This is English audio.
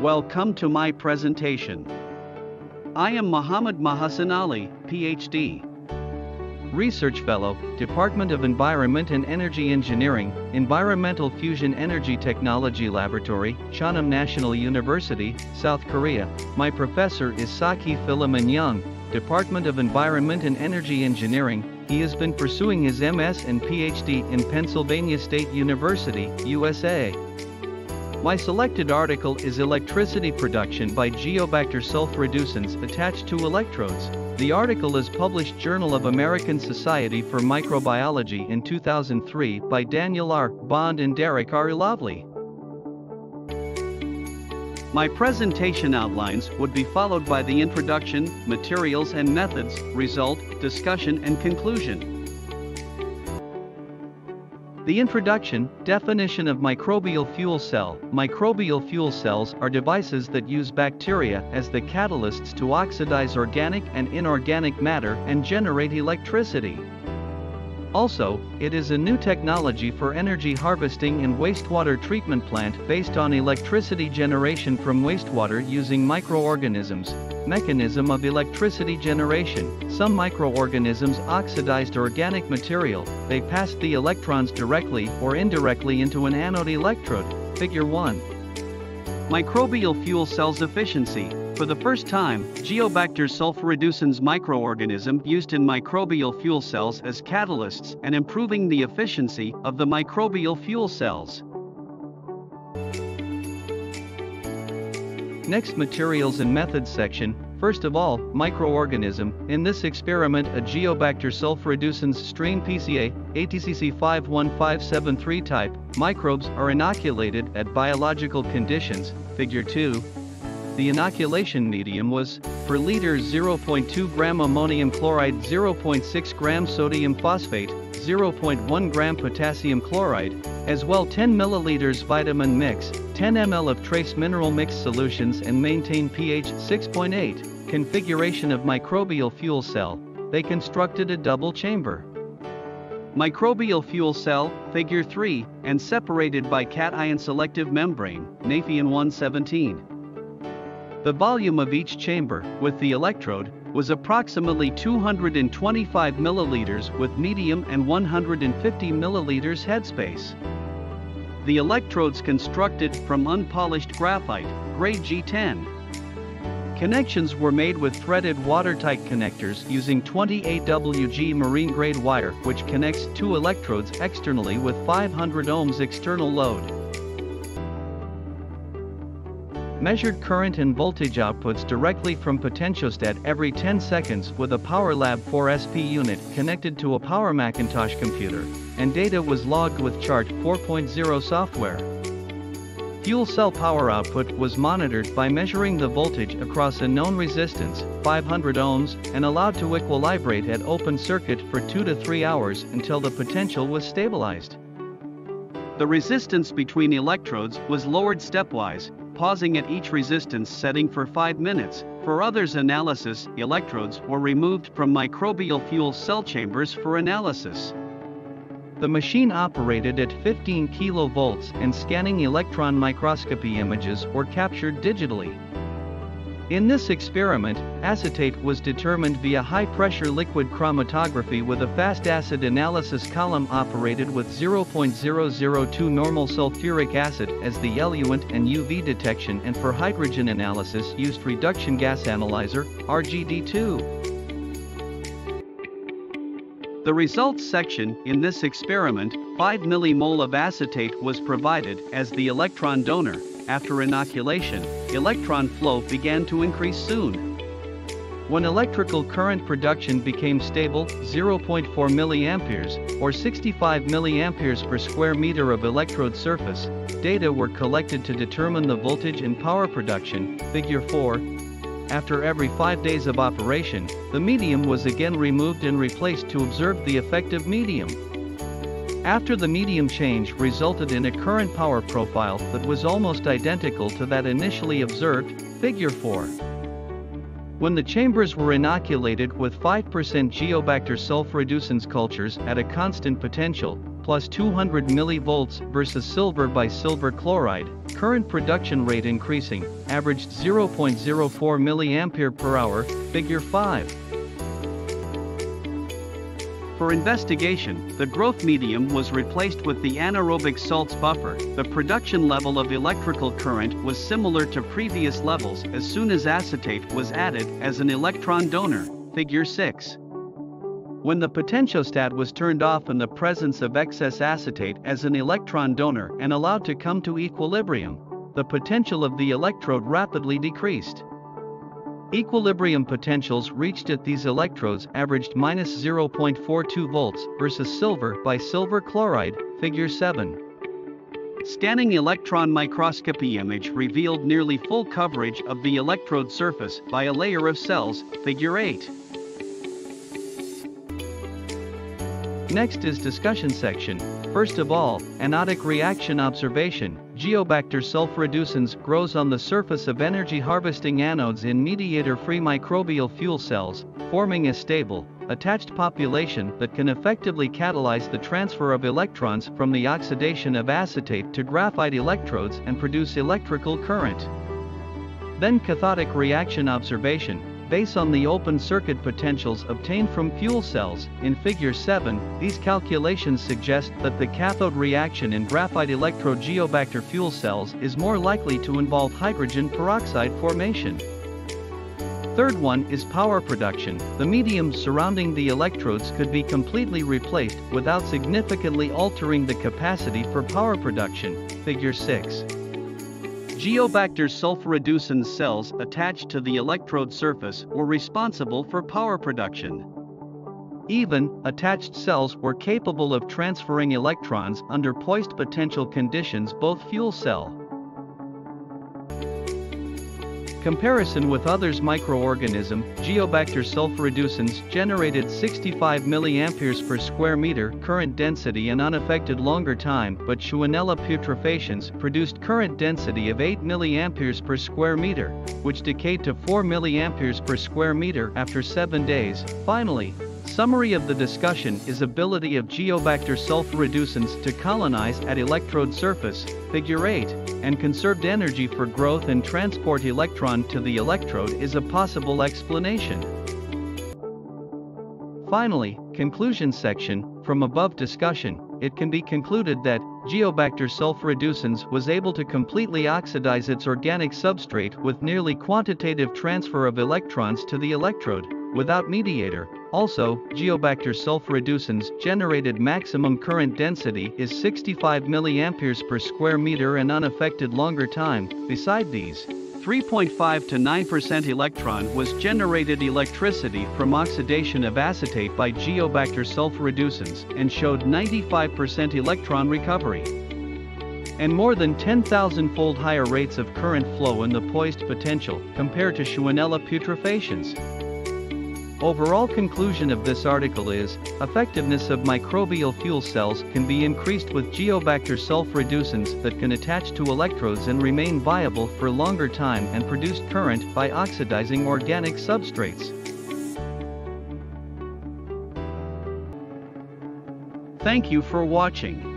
Welcome to my presentation. I am Muhammad Mahasan Ali, PhD. Research Fellow, Department of Environment and Energy Engineering, Environmental Fusion Energy Technology Laboratory, Chonnam National University, South Korea. My professor is Sokhee Philemon Jung, Department of Environment and Energy Engineering. He has been pursuing his MS and PhD in Pennsylvania State University, USA. My selected article is Electricity Production by Geobacter sulfurreducens attached to electrodes. The article is published Journal of American Society for Microbiology in 2003 by Daniel R. Bond and Derek R. Lovley. My presentation outlines would be followed by the introduction, materials and methods, result, discussion and conclusion. The introduction, definition of microbial fuel cell. Microbial fuel cells are devices that use bacteria as the catalysts to oxidize organic and inorganic matter and generate electricity. Also, it is a new technology for energy harvesting and wastewater treatment plant based on electricity generation from wastewater using microorganisms. Mechanism of electricity generation. Some microorganisms oxidized organic material, they pass the electrons directly or indirectly into an anode electrode. Figure 1. Microbial fuel cells efficiency. For the first time, Geobacter sulfurreducens microorganism used in microbial fuel cells as catalysts and improving the efficiency of the microbial fuel cells. Next materials and methods section, first of all, microorganism, in this experiment a Geobacter sulfurreducens strain PCA, ATCC 51573 type, microbes are inoculated at biological conditions, figure 2. The inoculation medium was, per liter 0.2 gram ammonium chloride 0.6 gram sodium phosphate, 0.1 gram potassium chloride, as well 10 milliliters vitamin mix, 10 ml of trace mineral mix solutions and maintain pH 6.8. Configuration of microbial fuel cell. They constructed a double chamber. Microbial fuel cell, figure 3, and separated by cation selective membrane, Nafion 117. The volume of each chamber, with the electrode, was approximately 225 milliliters with medium and 150 milliliters headspace. The electrodes constructed from unpolished graphite, grade G10. Connections were made with threaded watertight connectors using 28WG marine grade wire which connects two electrodes externally with 500 ohms external load. Measured current and voltage outputs directly from potentiostat every 10 seconds with a PowerLab 4SP unit connected to a Power Macintosh computer, and data was logged with Chart 4.0 software. Fuel cell power output was monitored by measuring the voltage across a known resistance, 500 ohms, and allowed to equilibrate at open circuit for 2 to 3 hours until the potential was stabilized. The resistance between electrodes was lowered stepwise, pausing at each resistance setting for 5 minutes. For others analysis, electrodes were removed from microbial fuel cell chambers for analysis. The machine operated at 15 kilovolts and scanning electron microscopy images were captured digitally. In this experiment, acetate was determined via high-pressure liquid chromatography with a fast acid analysis column operated with 0.002 normal sulfuric acid as the eluent and UV detection and for hydrogen analysis used reduction gas analyzer, RGD2. The results section in this experiment, 5 millimole of acetate was provided as the electron donor, after inoculation, electron flow began to increase soon. When electrical current production became stable, 0.4 milliamperes, or 65 milliamperes per square meter of electrode surface, data were collected to determine the voltage and power production, figure 4. After every 5 days of operation, the medium was again removed and replaced to observe the effective medium after the medium change resulted in a current power profile that was almost identical to that initially observed, figure 4. When the chambers were inoculated with 5% Geobacter sulfurreducens cultures at a constant potential, plus 200 mV versus silver by silver chloride, current production rate increasing, averaged 0.04 mA per hour, figure 5. For investigation, the growth medium was replaced with the anaerobic salts buffer. The production level of electrical current was similar to previous levels as soon as acetate was added as an electron donor, figure 6. When the potentiostat was turned off in the presence of excess acetate as an electron donor and allowed to come to equilibrium, the potential of the electrode rapidly decreased. Equilibrium potentials reached at these electrodes averaged minus 0.42 volts versus silver by silver chloride, figure 7. Scanning electron microscopy image revealed nearly full coverage of the electrode surface by a layer of cells, figure 8. Next is discussion section. First of all, anodic reaction observation. Geobacter sulfurreducens grows on the surface of energy harvesting anodes in mediator-free microbial fuel cells, forming a stable, attached population that can effectively catalyze the transfer of electrons from the oxidation of acetate to graphite electrodes and produce electrical current. Then cathodic reaction observation, Based on the open circuit potentials obtained from fuel cells, in figure 7, these calculations suggest that the cathode reaction in graphite electrode geobacter fuel cells is more likely to involve hydrogen peroxide formation. Third one is power production. The mediums surrounding the electrodes could be completely replaced without significantly altering the capacity for power production, figure 6. Geobacter sulfurreducens cells attached to the electrode surface were responsible for power production. Even, attached cells were capable of transferring electrons under poised potential conditions both fuel cell Comparison with others microorganism, Geobacter sulfurreducens generated 65 mA per square meter current density and unaffected longer time but Shewanella putrefaciens produced current density of 8 mA per square meter, which decayed to 4 mA per square meter after 7 days. Finally, Summary of the discussion is ability of Geobacter sulfurreducens to colonize at electrode surface, figure 8, and conserved energy for growth and transport electron to the electrode is a possible explanation. Finally, conclusion section, from above discussion, it can be concluded that Geobacter sulfurreducens was able to completely oxidize its organic substrate with nearly quantitative transfer of electrons to the electrode, without mediator, also, Geobacter sulfurreducens generated maximum current density is 65 mA per square meter and unaffected longer time. Beside these, 3.5 to 9% electron was generated electricity from oxidation of acetate by Geobacter sulfurreducens and showed 95% electron recovery and more than 10,000-fold higher rates of current flow in the poised potential compared to Shewanella putrefaciens. Overall conclusion of this article is, effectiveness of microbial fuel cells can be increased with Geobacter sulfurreducens that can attach to electrodes and remain viable for longer time and produce current by oxidizing organic substrates. Thank you for watching.